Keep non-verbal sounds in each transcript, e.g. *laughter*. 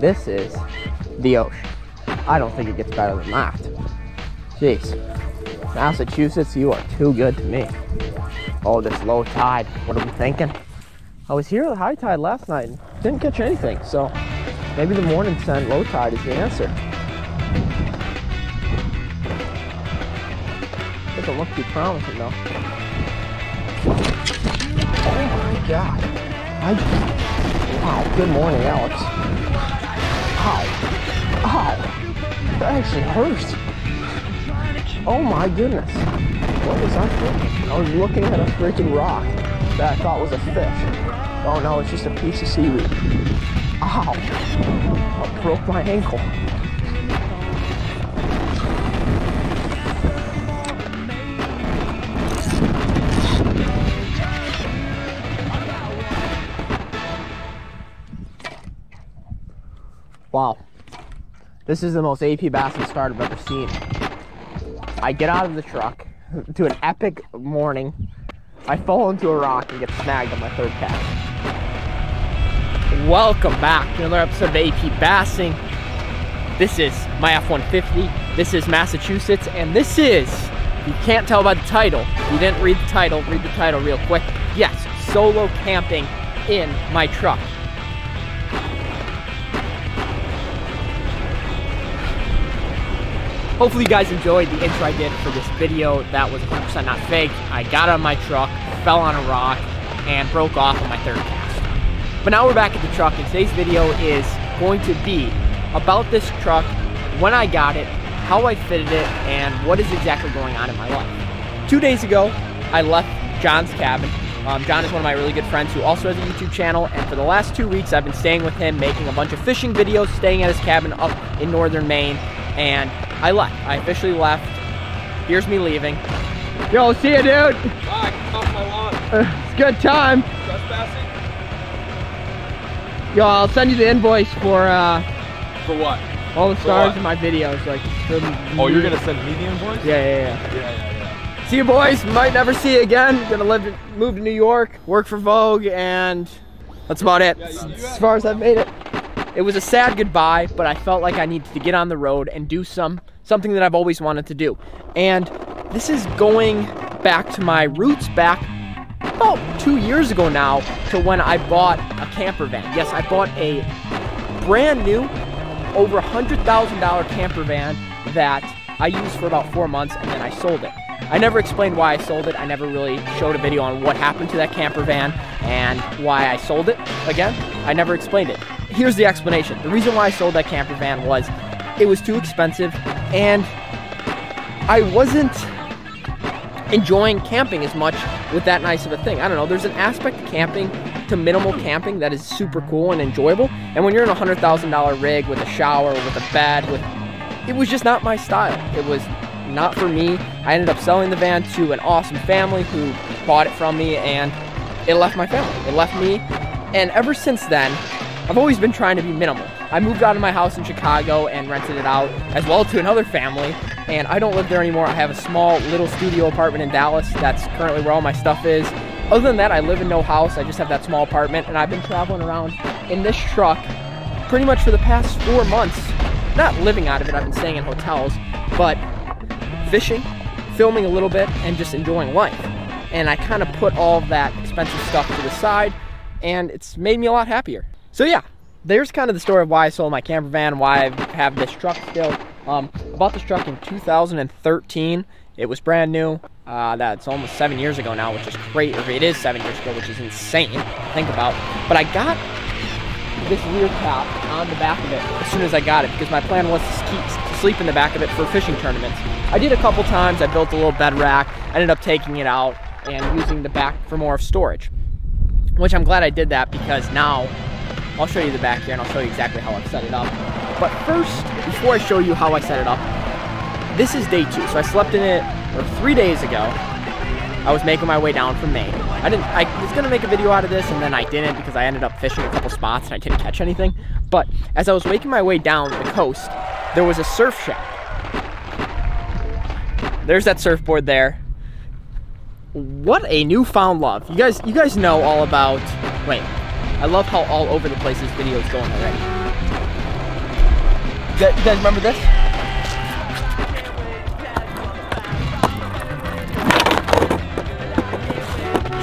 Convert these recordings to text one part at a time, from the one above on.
This is the ocean. I don't think it gets better than that. Jeez. Massachusetts, you are too good to me. Oh, this low tide. What are we thinking? I was here at high tide last night and didn't catch anything, so maybe the morning sun low tide is the answer. Doesn't look too promising though. Oh my god. I wow, good morning, Alex. Ow. Ow. That actually hurts. Oh my goodness. What was I thinking? I was looking at a freaking rock that I thought was a fish. Oh no, it's just a piece of seaweed. Ow! I broke my ankle. Wow. This is the most AP Bassin start I've ever seen. I get out of the truck *laughs* to an epic morning. I fall into a rock and get snagged on my third cast. Welcome back to another episode of AP Bassing. This is my F-150. This is Massachusetts, and this is, you can't tell by the title, you didn't read the title, read the title real quick. Yes, solo camping in my truck. Hopefully you guys enjoyed the intro I did for this video. That was 100% not fake. I got of my truck, fell on a rock, and broke off on my third cast. But now we're back at the truck, and today's video is going to be about this truck, when I got it, how I fitted it, and what is exactly going on in my life. Two days ago, I left John's cabin. Um, John is one of my really good friends who also has a YouTube channel, and for the last two weeks, I've been staying with him, making a bunch of fishing videos, staying at his cabin up in northern Maine, and I left. I officially left. Here's me leaving. Yo, see you, dude. Bye. Off my lawn. Uh, *laughs* it's good time. Trespassing. Yo, I'll send you the invoice for uh, For what? all the stars in my videos. Like, for Oh, you're gonna send me the invoice? Yeah, yeah, yeah. Yeah, yeah, yeah. See you, boys. Might never see you again. Gonna live, move to New York, work for Vogue, and that's about it. Yeah, you- you as far as I've made it. It was a sad goodbye, but I felt like I needed to get on the road and do some something that I've always wanted to do. And this is going back to my roots back about two years ago now to when I bought a camper van. Yes, I bought a brand new, over a hundred thousand dollar camper van that I used for about four months and then I sold it. I never explained why I sold it. I never really showed a video on what happened to that camper van and why I sold it. Again, I never explained it. Here's the explanation. The reason why I sold that camper van was it was too expensive and I wasn't enjoying camping as much with that nice of a thing. I don't know, there's an aspect to camping, to minimal camping that is super cool and enjoyable. And when you're in a hundred thousand dollar rig with a shower, with a bed, with it was just not my style. It was not for me. I ended up selling the van to an awesome family who bought it from me and it left my family. It left me. And ever since then, I've always been trying to be minimal. I moved out of my house in Chicago and rented it out as well to another family. And I don't live there anymore. I have a small little studio apartment in Dallas. That's currently where all my stuff is. Other than that, I live in no house. I just have that small apartment. And I've been traveling around in this truck pretty much for the past four months. Not living out of it, I've been staying in hotels, but fishing, filming a little bit, and just enjoying life. And I kind of put all of that expensive stuff to the side, and it's made me a lot happier. So yeah, there's kind of the story of why I sold my camper van, why I have this truck still. Um, I bought this truck in 2013. It was brand new. Uh, that's almost seven years ago now, which is great. It is seven years ago, which is insane to think about. But I got this rear cap on the back of it as soon as I got it because my plan was to, keep, sleep in the back of it for fishing tournaments. I did a couple times. I built a little bed rack. I ended up taking it out and using the back for more of storage, which I'm glad I did that because now I'll show you the back here and I'll show you exactly how I've set it up. But first, before I show you how I set it up, this is day two. So I slept in it or three days ago. I was making my way down from Maine. I didn't. I was gonna make a video out of this, and then I didn't because I ended up fishing a couple spots and I didn't catch anything. But as I was making my way down the coast, there was a surf shack. There's that surfboard there. What a newfound love! You guys, you guys know all about. Wait, I love how all over the place this video is going already. you guys remember this?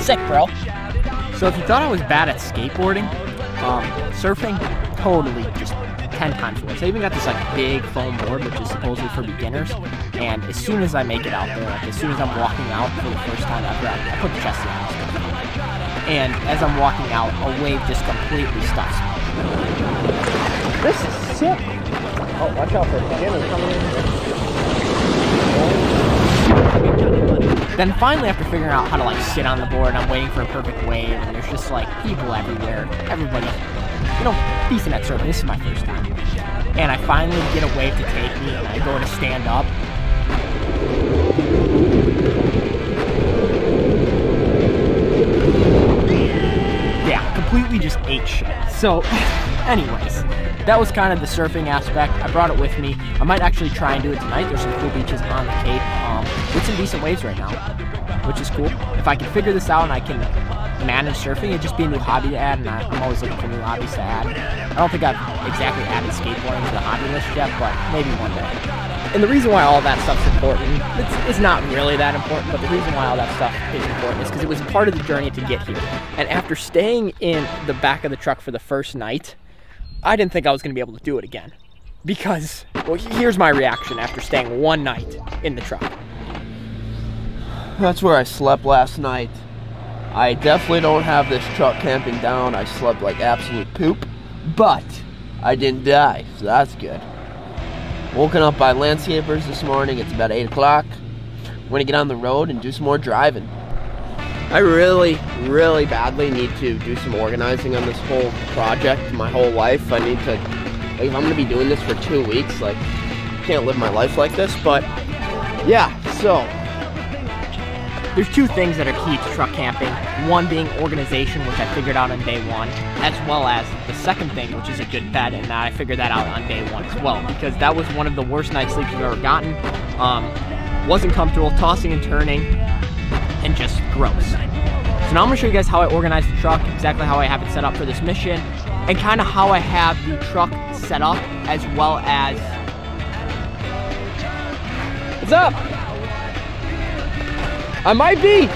Sick, bro. So if you thought I was bad at skateboarding, um, surfing, totally just 10 times worse. I even got this like big foam board, which is supposedly for beginners. And as soon as I make it out there, like as soon as I'm walking out for the first time ever, I, put the chest down. And as I'm walking out, a wave just completely stops me. This is sick. Oh, watch out for beginners coming in. Then finally, after figuring out how to like sit on the board, I'm waiting for a perfect wave, and there's just like people everywhere. Everybody, you know, decent at surfing. This is my first time, and I finally get a wave to take me, and I go to stand up. Completely just ate shit. So, *sighs* anyways, that was kind of the surfing aspect. I brought it with me. I might actually try and do it tonight. There's some cool beaches on the Cape um, with some decent waves right now, which is cool. If I can figure this out and I can manage surfing, it'd just be a new hobby to add, and I, I'm always looking for new hobbies to add. I don't think I've exactly added skateboarding to the hobby list yet, but maybe one day. And the reason why all that stuff's important, it's, it's not really that important, but the reason why all that stuff is important is because it was part of the journey to get here. And after staying in the back of the truck for the first night, I didn't think I was going to be able to do it again. Because, well, here's my reaction after staying one night in the truck. That's where I slept last night. I definitely don't have this truck camping down. I slept like absolute poop, but I didn't die, so that's good. Woken up by landscapers this morning. It's about 8 o'clock. I'm gonna get on the road and do some more driving. I really, really badly need to do some organizing on this whole project, my whole life. I need to, like, if I'm gonna be doing this for two weeks, like, can't live my life like this, but yeah, so There's two things that are key to truck camping. One being organization, which I figured out on day one, as well as the second thing, which is a good bed, and I figured that out on day one as well, because that was one of the worst night's sleeps I've ever gotten. Um, wasn't comfortable, tossing and turning, and just gross. So now I'm gonna show you guys how I organize the truck, exactly how I have it set up for this mission, and kind of how I have the truck set up, as well as... What's up? I might be.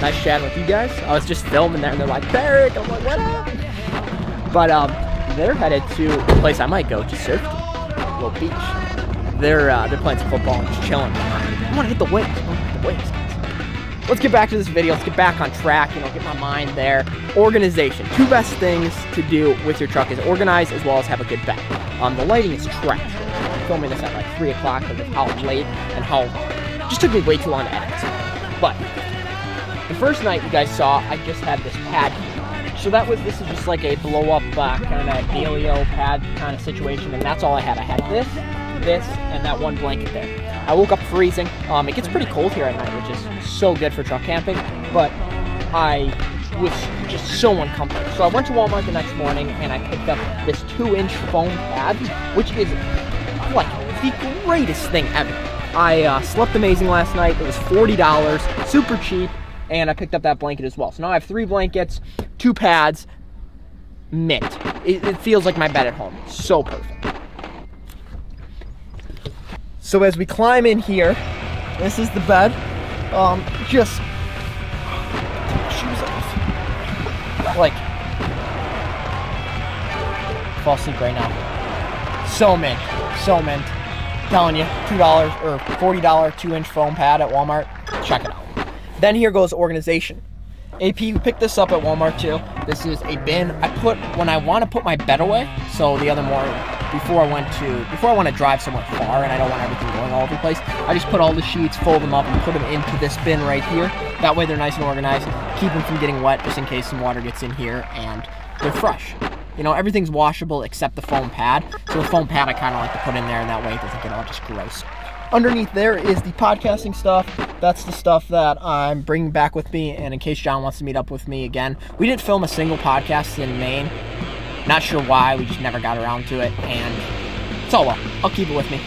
Nice chatting with you guys. I was just filming there and they're like, Barrick. I'm like, what up? But um, they're headed to a place I might go to surf to, little beach. They're uh, they're playing some football and just chilling. I want to hit the waves. I want to hit the waves. guys. Let's get back to this video. Let's get back on track. You know, get my mind there. Organization. Two best things to do with your truck is organize as well as have a good bed. Um, the lighting is trash. I'm filming this at like three o'clock because of how late and how just took me way too long to edit. But the first night you guys saw, I just had this pad. So that was, this is just like a blow up uh, kind of Galio pad kind of situation, and that's all I had. I had this, this, and that one blanket there. I woke up freezing. Um, it gets pretty cold here at night, which is so good for truck camping, but I was just so uncomfortable. So I went to Walmart the next morning and I picked up this two inch foam pad, which is like the greatest thing ever. I uh, slept amazing last night. It was $40, super cheap, and I picked up that blanket as well. So now I have three blankets, two pads, mint. It, it feels like my bed at home. So perfect. So as we climb in here, this is the bed. Um, just shoes off. Like, fall asleep right now. So mint, so mint telling you, $2 or $40 two inch foam pad at Walmart. Check it out. Then here goes organization. AP picked this up at Walmart too. This is a bin I put when I want to put my bed away. So the other morning, before I went to, before I want to drive somewhere far and I don't want everything going all over the place, I just put all the sheets, fold them up, and put them into this bin right here. That way they're nice and organized. Keep them from getting wet just in case some water gets in here and they're fresh. You know, everything's washable except the foam pad. So the foam pad I kind of like to put in there, and that way it doesn't get all just gross. Underneath there is the podcasting stuff. That's the stuff that I'm bringing back with me, and in case John wants to meet up with me again. We didn't film a single podcast in Maine. Not sure why, we just never got around to it, and it's all well. I'll keep it with me.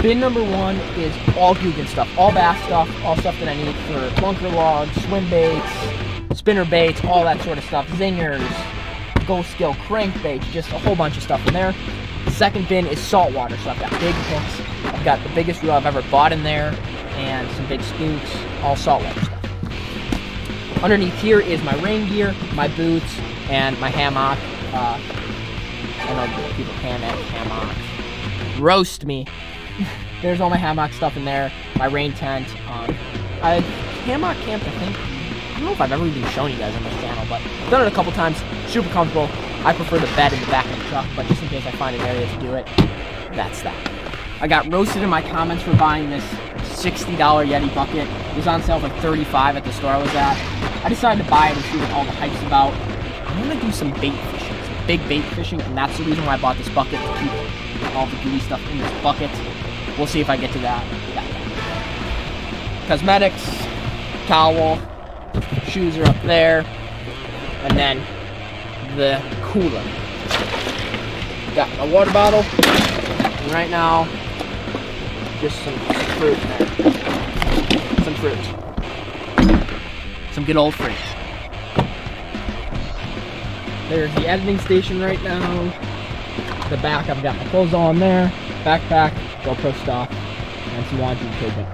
Bin number one is all Googan stuff, all bass stuff, all stuff that I need for bunker logs, swim baits, spinner baits, all that sort of stuff, zingers, Go Skill crankbaits, just a whole bunch of stuff in there. The second bin is saltwater, so I've got big hooks. I've got the biggest reel I've ever bought in there, and some big spooks, all saltwater stuff. Underneath here is my rain gear, my boots, and my hammock. Uh, I know people hammock, hammock. Roast me. *laughs* There's all my hammock stuff in there, my rain tent. Um, I hammock camped, I think. I don't know if I've ever even shown you guys on this channel, but I've done it a couple times. Super comfortable. I prefer the bed in the back of the truck, but just in case I find an area to do it, that's that. I got roasted in my comments for buying this $60 Yeti bucket. It was on sale for 35 at the store I was at. I decided to buy it and see what all the hype's about. I'm gonna do some bait fishing, some big bait fishing, and that's the reason why I bought this bucket to keep all the gooey stuff in this bucket. We'll see if I get to that. Cosmetics, towel, shoes are up there, and then the cooler. Got my water bottle, and right now, just some, fruit. Some fruit. Some good old fruit. There's the editing station right now. The back, I've got my clothes in there. Backpack, GoPro stuff, and some laundry detergent.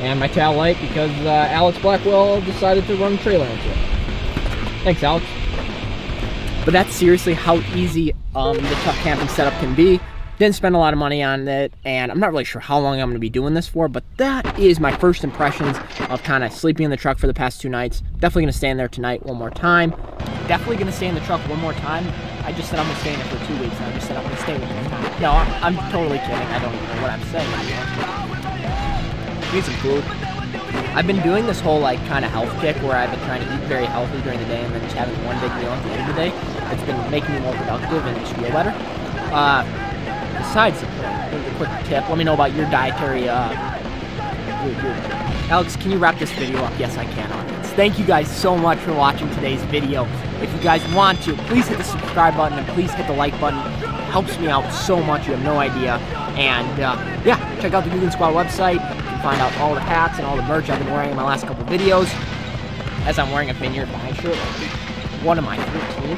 And my tail light because uh, Alex Blackwell decided to run a trailer into it. Thanks, Alex. But that's seriously how easy um, the truck camping setup can be. Didn't spend a lot of money on it, and I'm not really sure how long I'm to be doing this for, but that is my first impressions of kind of sleeping in the truck for the past two nights. Definitely going to stay in there tonight one more time. Definitely going to stay in the truck one more time. I just said I'm to stay in it for two weeks, and I just said I'm to stay one more time. No, I'm, I'm totally kidding. I don't even know what I'm saying. Need some food. I've been doing this whole like kind of health kick where I've been trying to eat very healthy during the day and then just having one big meal at the end of the day. It's been making me more productive and just feel better. Uh, besides, a quick tip. Let me know about your dietary. Uh, your, your... Alex, can you wrap this video up? Yes, I can, audience. Thank you guys so much for watching today's video. If you guys want to, please hit the subscribe button and please hit the like button. It helps me out so much. You have no idea. And uh, yeah, check out the Googan Squad website. Can find out all the hats and all the merch I've been wearing in my last couple videos. As I'm wearing a Vineyard Vine shirt. One of my 13?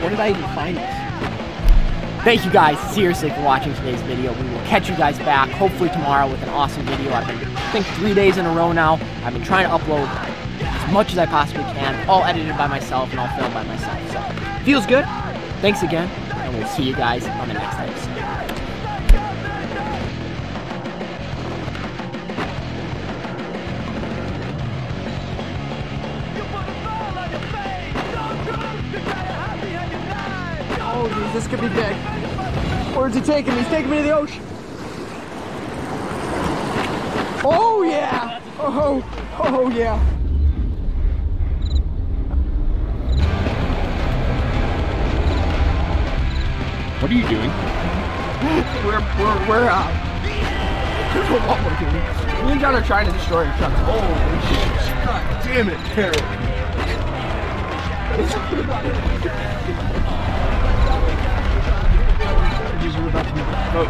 Where did I even find this? Thank you guys seriously for watching today's video. We will catch you guys back hopefully tomorrow with an awesome video. I've been, I think, three days in a row now. I've been trying to upload as much as I possibly can, all edited by myself and all filmed by myself. So, feels good. Thanks again, and we'll see you guys on the next episode. This could be big. Where's he taking me? He's taking me to the ocean. Oh, yeah. Oh, oh, yeah. What are you doing? *laughs* We're, we're, we're, uh, know *laughs* what we're doing. Me and John are trying to destroy the truck. Holy shit. God damn it, Derek. *laughs* Wow,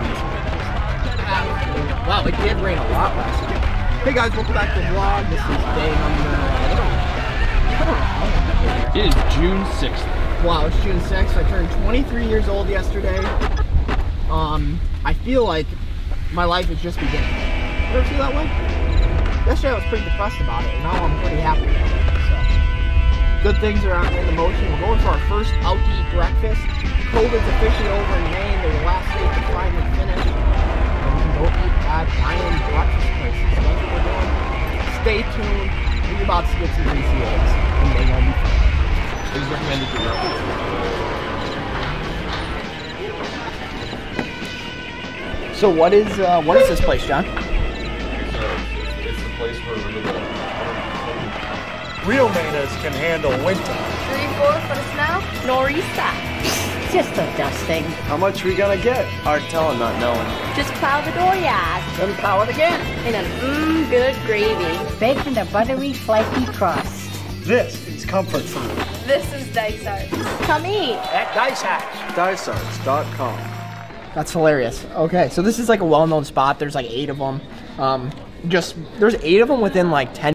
it did rain a lot last night. Hey guys, welcome back to the vlog. This is day number. I don't know. It is June 6th. Wow, it's June 6th. I turned 23 years old yesterday. Um, I feel like my life is just beginning. You ever feel that way? Yesterday I was pretty depressed about it, and now I'm pretty happy about it. So, good things are on in the motion. We're going for our first out to eat breakfast. COVID's officially So what is uh, what is this place, John? It's the place where. Real Mainers can handle winter. Three, four for the snow. Nor'easter. *laughs* Just a dusting. How much we gonna get? Hard telling, not knowing. Just plow the dooryard. Then plow it again. In a mmm good gravy. Baked in a buttery, flaky crust. This is comfort food. This is Dysart. Come eat. At Dice Hacks. Dysarts.com. That's hilarious. Okay, so this is like a well-known spot. There's like eight of them. Um, just there's eight of them within like ten